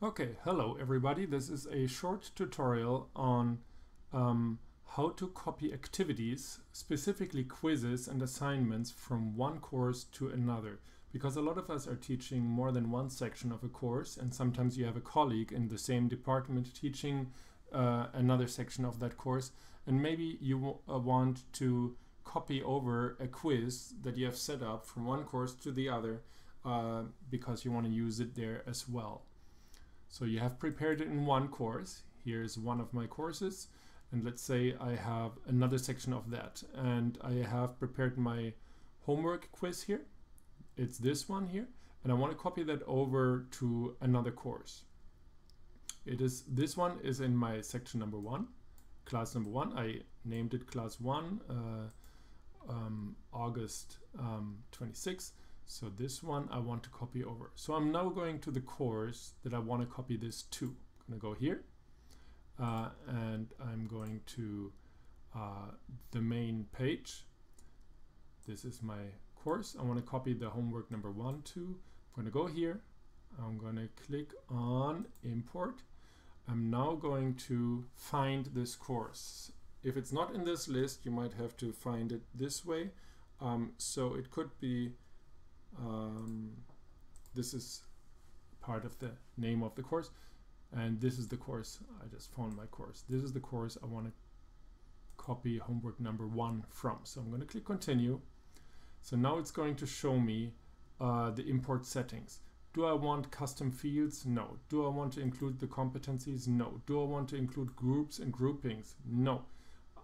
Okay, hello everybody. This is a short tutorial on um, how to copy activities, specifically quizzes and assignments from one course to another. Because a lot of us are teaching more than one section of a course and sometimes you have a colleague in the same department teaching uh, another section of that course and maybe you uh, want to copy over a quiz that you have set up from one course to the other uh, because you want to use it there as well. So you have prepared it in one course. Here's one of my courses. And let's say I have another section of that. And I have prepared my homework quiz here. It's this one here. And I want to copy that over to another course. It is this one is in my section number one, class number one. I named it class one, uh, um, August um, 26. So this one I want to copy over. So I'm now going to the course that I want to copy this to. I'm going to go here uh, and I'm going to uh, the main page. This is my course. I want to copy the homework number one, to. I'm going to go here. I'm going to click on import. I'm now going to find this course. If it's not in this list, you might have to find it this way. Um, so it could be um, this is part of the name of the course and this is the course I just found my course this is the course I want to copy homework number one from so I'm going to click continue so now it's going to show me uh, the import settings do I want custom fields? No. Do I want to include the competencies? No. Do I want to include groups and groupings? No.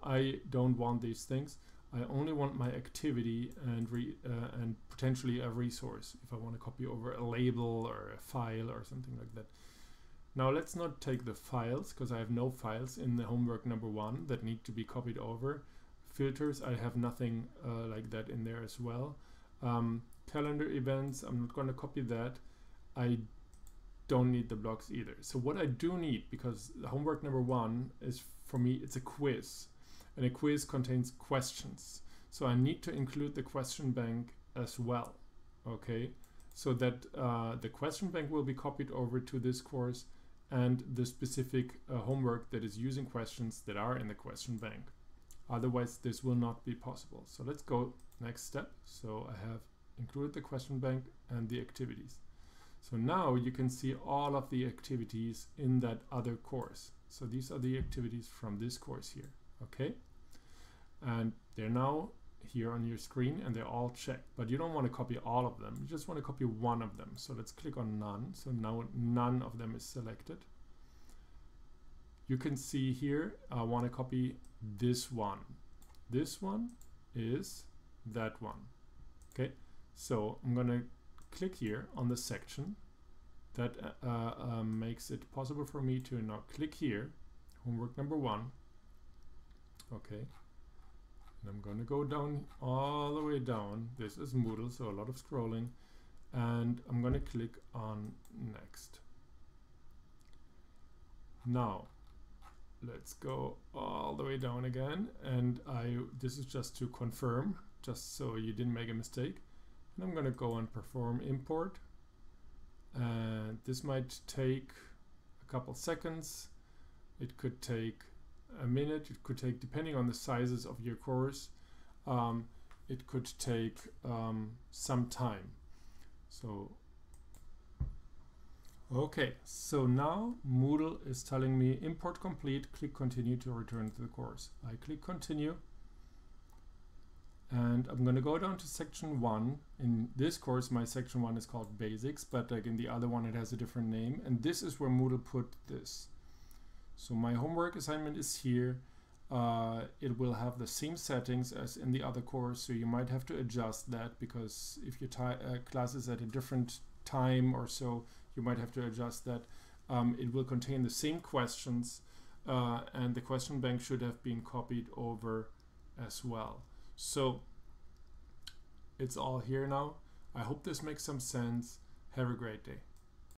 I don't want these things. I only want my activity and uh, and potentially a resource if I want to copy over a label or a file or something like that. Now let's not take the files because I have no files in the homework number one that need to be copied over. Filters, I have nothing uh, like that in there as well. Um, calendar events, I'm not going to copy that. I don't need the blocks either. So what I do need, because homework number one is for me, it's a quiz and a quiz contains questions. So I need to include the question bank as well, okay? So that uh, the question bank will be copied over to this course and the specific uh, homework that is using questions that are in the question bank. Otherwise, this will not be possible. So let's go next step. So I have included the question bank and the activities. So now you can see all of the activities in that other course. So these are the activities from this course here okay? And they're now here on your screen and they're all checked but you don't want to copy all of them. You just want to copy one of them. So let's click on none. So now none of them is selected. You can see here I want to copy this one. This one is that one. Okay? So I'm gonna click here on the section that uh, uh, makes it possible for me to now click here homework number one okay. And I'm going to go down all the way down. This is Moodle so a lot of scrolling. And I'm going to click on next. Now let's go all the way down again. And I this is just to confirm just so you didn't make a mistake. And I'm going to go and perform import. And this might take a couple seconds. It could take a minute. It could take, depending on the sizes of your course, um, it could take um, some time. So, okay, so now Moodle is telling me import complete, click continue to return to the course. I click continue and I'm going to go down to section one. In this course, my section one is called basics, but like in the other one, it has a different name. And this is where Moodle put this. So my homework assignment is here. Uh, it will have the same settings as in the other course, so you might have to adjust that because if your uh, class is at a different time or so, you might have to adjust that. Um, it will contain the same questions uh, and the question bank should have been copied over as well. So it's all here now. I hope this makes some sense. Have a great day.